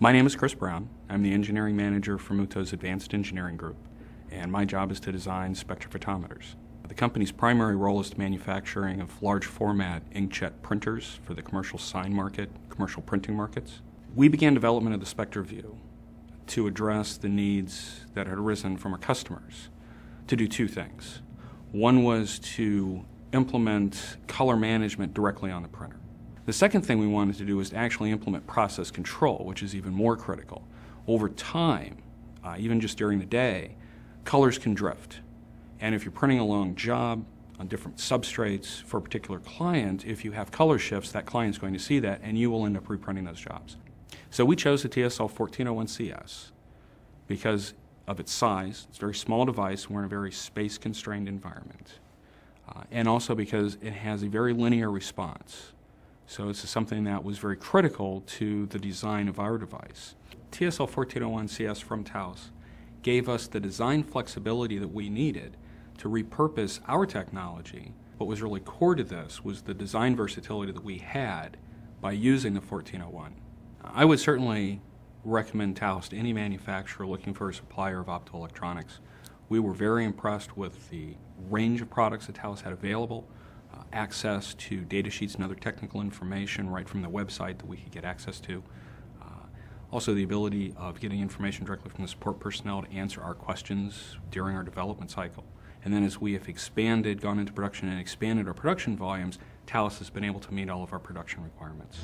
My name is Chris Brown. I'm the engineering manager for Mutoh's Advanced Engineering Group, and my job is to design spectrophotometers. The company's primary role is the manufacturing of large format inkjet printers for the commercial sign market, commercial printing markets. We began development of the SpectroVUE to address the needs that had arisen from our customers to do two things. One was to implement color management directly on the printer. The second thing we wanted to do was to actually implement process control, which is even more critical. Over time, uh, even just during the day, colors can drift. And if you're printing a long job on different substrates for a particular client, if you have color shifts, that client's going to see that and you will end up reprinting those jobs. So we chose the TSL 1401CS because of its size. It's a very small device. We're in a very space constrained environment. Uh, and also because it has a very linear response. So this is something that was very critical to the design of our device. TSL 1401CS from TAOS gave us the design flexibility that we needed to repurpose our technology. What was really core to this was the design versatility that we had by using the 1401. I would certainly recommend TAOS to any manufacturer looking for a supplier of optoelectronics. We were very impressed with the range of products that TAOS had available, access to data sheets and other technical information right from the website that we could get access to. Uh, also, the ability of getting information directly from the support personnel to answer our questions during our development cycle. And then as we have expanded, gone into production and expanded our production volumes, TAOS has been able to meet all of our production requirements.